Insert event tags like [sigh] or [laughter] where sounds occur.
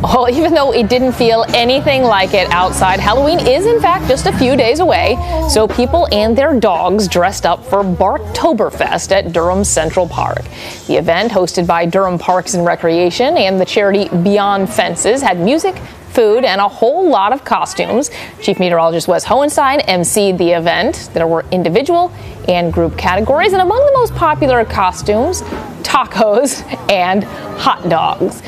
Well, even though it didn't feel anything like it outside, Halloween is in fact just a few days away. So people and their dogs dressed up for Barktoberfest at Durham Central Park. The event, hosted by Durham Parks and Recreation and the charity Beyond Fences, had music, food, and a whole lot of costumes. Chief Meteorologist Wes Hohenstein emceed the event. There were individual and group categories, and among the most popular costumes, tacos [laughs] and hot dogs.